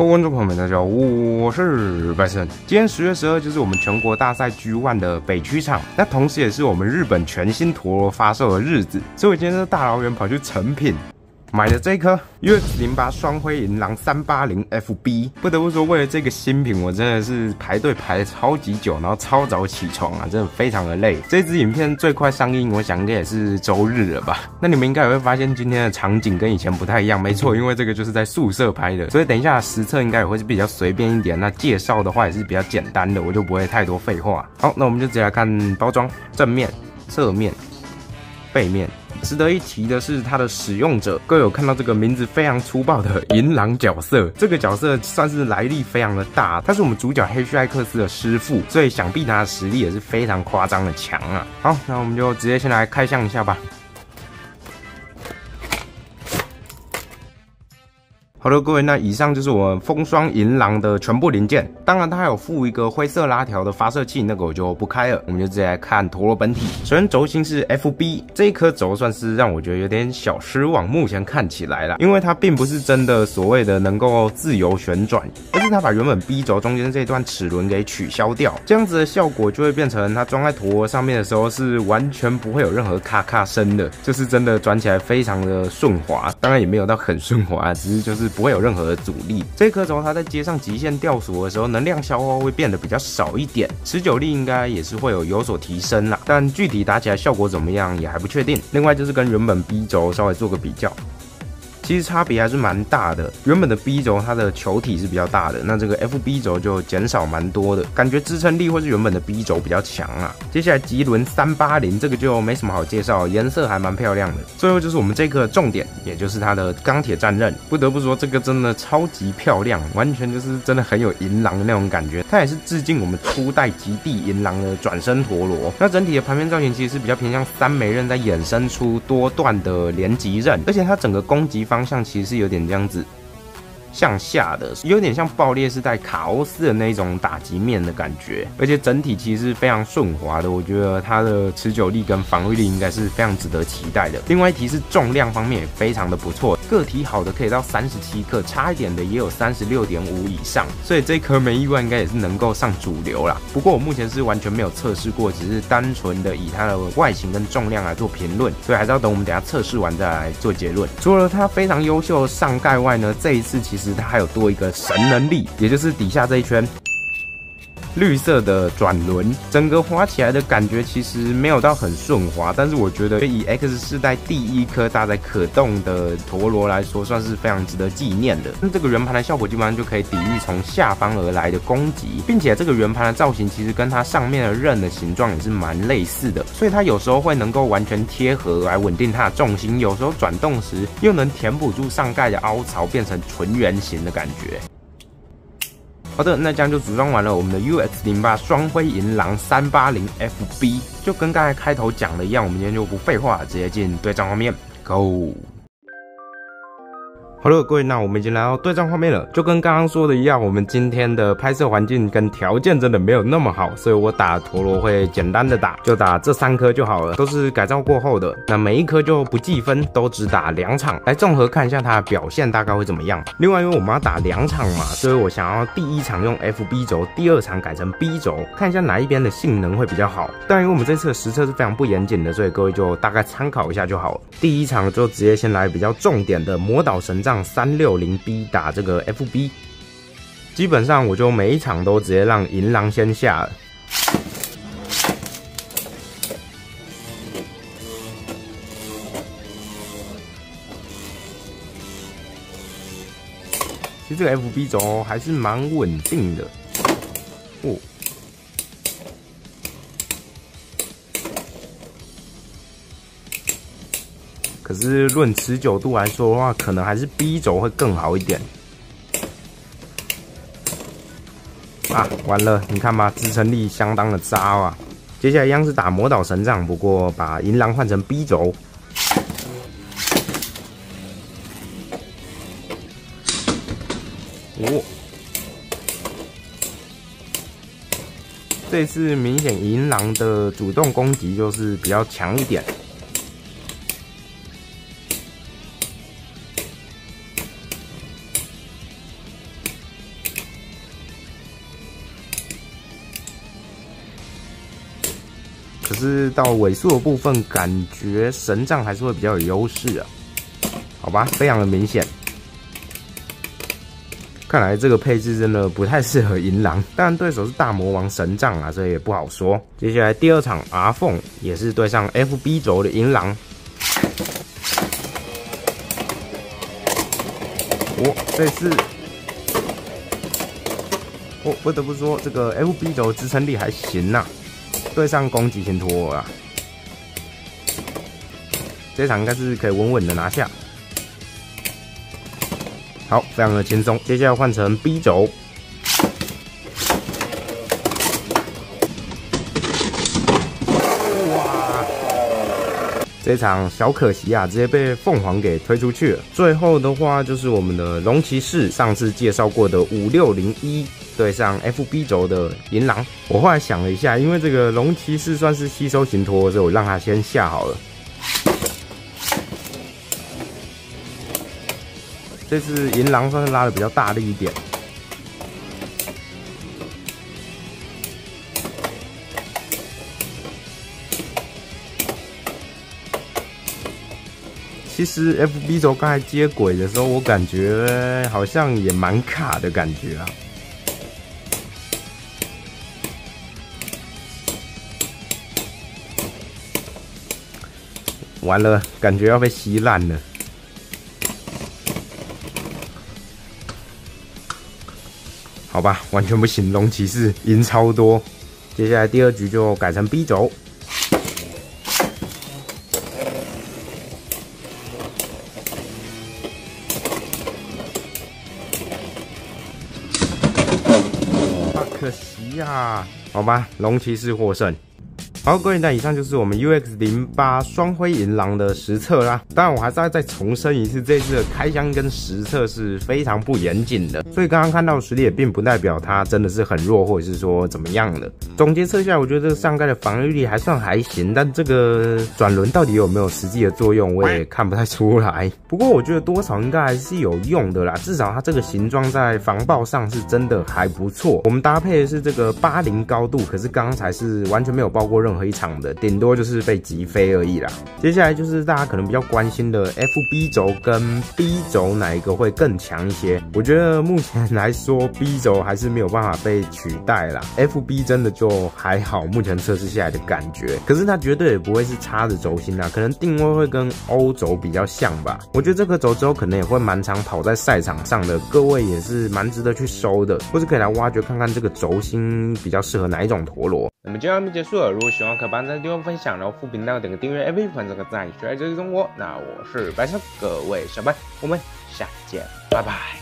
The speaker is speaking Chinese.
各位观众朋友们，大家好，我是白森。今天十月十二就是我们全国大赛 G ONE 的北区场，那同时也是我们日本全新陀螺发售的日子，所以我今天大老远跑去成品。买的这颗 UX 零八双辉银狼三八零 FB，不得不说，为了这个新品，我真的是排队排的超级久，然后超早起床啊，真的非常的累。这支影片最快上映，我想应该也是周日了吧？那你们应该也会发现今天的场景跟以前不太一样，没错，因为这个就是在宿舍拍的，所以等一下实测应该也会是比较随便一点。那介绍的话也是比较简单的，我就不会太多废话。好，那我们就直接来看包装，正面、侧面、背面。值得一提的是，它的使用者各有看到这个名字非常粗暴的银狼角色。这个角色算是来历非常的大，他是我们主角黑须艾克斯的师傅，所以想必他的实力也是非常夸张的强啊。好，那我们就直接先来开箱一下吧。好的，各位，那以上就是我们风霜银狼的全部零件。当然，它还有附一个灰色拉条的发射器，那个我就不开了。我们就直接来看陀螺本体。首先，轴心是 FB，这一颗轴算是让我觉得有点小失望。目前看起来啦，因为它并不是真的所谓的能够自由旋转，而是它把原本 B 轴中间这段齿轮给取消掉，这样子的效果就会变成它装在陀螺上面的时候是完全不会有任何咔咔声的，就是真的转起来非常的顺滑。当然也没有到很顺滑，只是就是。不会有任何的阻力。这颗轴它在接上极限吊索的时候，能量消耗会变得比较少一点，持久力应该也是会有有所提升啦。但具体打起来效果怎么样也还不确定。另外就是跟原本 B 轴稍微做个比较。其实差别还是蛮大的。原本的 B 轴它的球体是比较大的，那这个 FB 轴就减少蛮多的，感觉支撑力或是原本的 B 轴比较强啊。接下来吉伦三八零这个就没什么好介绍，颜色还蛮漂亮的。最后就是我们这个重点，也就是它的钢铁战刃，不得不说这个真的超级漂亮，完全就是真的很有银狼的那种感觉。它也是致敬我们初代极地银狼的转身陀螺。那整体的盘面造型其实是比较偏向三枚刃在衍生出多段的连击刃，而且它整个攻击方。方向其实是有点这样子。向下的，有点像爆裂是带卡欧斯的那种打击面的感觉，而且整体其实是非常顺滑的。我觉得它的持久力跟防御力应该是非常值得期待的。另外一提是重量方面也非常的不错，个体好的可以到三十七克，差一点的也有三十六点五以上，所以这颗没意外应该也是能够上主流啦。不过我目前是完全没有测试过，只是单纯的以它的外形跟重量来做评论，所以还是要等我们等下测试完再来做结论。除了它非常优秀上盖外呢，这一次其实其实它还有多一个神能力，也就是底下这一圈绿色的转轮，整个滑起来的感觉其实没有到很顺滑，但是我觉得以 X 世代第一颗搭载可动的陀螺来说，算是非常值得纪念的。那这个圆盘的效果基本上就可以抵御从下方而来的攻击，并且这个圆盘的造型其实跟它上面的刃的形状也是蛮类似的，所以它有时候会能够完全贴合来稳定它的重心，有时候转动时又能填补住上盖的凹槽，变成纯圆形的感觉。好的，那这样就组装完了我们的 UX 零八双辉银狼三八零 FB，就跟刚才开头讲的一样，我们今天就不废话，直接进对战画面，Go！好了，各位，那我们已经来到对战画面了。就跟刚刚说的一样，我们今天的拍摄环境跟条件真的没有那么好，所以我打陀螺会简单的打，就打这三颗就好了，都是改造过后的。那每一颗就不计分，都只打两场，来综合看一下它的表现大概会怎么样。另外，因为我们要打两场嘛，所以我想要第一场用 FB 轴，第二场改成 B 轴，看一下哪一边的性能会比较好。但因为我们这次的实测是非常不严谨的，所以各位就大概参考一下就好了。第一场就直接先来比较重点的魔导神让。三六零 B 打这个 FB，基本上我就每一场都直接让银狼先下了。其实这个 FB 轴还是蛮稳定的哦。可是论持久度来说的话，可能还是 B 轴会更好一点。啊，完了，你看吧，支撑力相当的渣啊。接下来一样是打魔导神杖，不过把银狼换成 B 轴。哦，这次明显银狼的主动攻击就是比较强一点。可是到尾速的部分，感觉神杖还是会比较有优势啊。好吧，非常的明显。看来这个配置真的不太适合银狼，当然对手是大魔王神杖啊，这也不好说。接下来第二场阿凤也是对上 FB 轴的银狼。我这次，我不得不说，这个 FB 轴支撑力还行呐，对上攻击型托啊，这场应该是可以稳稳的拿下。好，非常的轻松。接下来换成 B 轴。哇这场小可惜啊，直接被凤凰给推出去了。最后的话就是我们的龙骑士，上次介绍过的五六零一对上 FB 轴的银狼。我后来想了一下，因为这个龙骑士算是吸收型托，所以我让他先下好了。这次银狼算是拉的比较大力一点。其实 F B 轴刚才接轨的时候，我感觉好像也蛮卡的感觉啊。完了，感觉要被吸烂了。好吧，完全不行，龙骑士赢超多。接下来第二局就改成 B 轴。可惜呀，好吧，龙骑士获胜。好，各位，那以上就是我们 UX 零八双辉银狼的实测啦。当然，我还是要再重申一次，这次的开箱跟实测是非常不严谨的。所以刚刚看到实力也并不代表它真的是很弱，或者是说怎么样的。总结测下来，我觉得这个上盖的防御力还算还行，但这个转轮到底有没有实际的作用，我也看不太出来。不过我觉得多少应该还是有用的啦，至少它这个形状在防爆上是真的还不错。我们搭配的是这个八零高度，可是刚才是完全没有爆过任任何。一场的顶多就是被击飞而已啦。接下来就是大家可能比较关心的 F B 轴跟 B 轴哪一个会更强一些？我觉得目前来说 B 轴还是没有办法被取代啦。F B 真的就还好，目前测试下来的感觉。可是它绝对也不会是差的轴心啦，可能定位会跟欧轴比较像吧。我觉得这颗轴之后可能也会蛮常跑在赛场上的，各位也是蛮值得去收的，或是可以来挖掘看看这个轴心比较适合哪一种陀螺。那么就到这结束了。如果喜欢，可帮在地方分享，然后副频道点个订阅，A P P 粉丝个赞，喜爱这个中国。那我是白色，各位小白，我们下见，拜拜。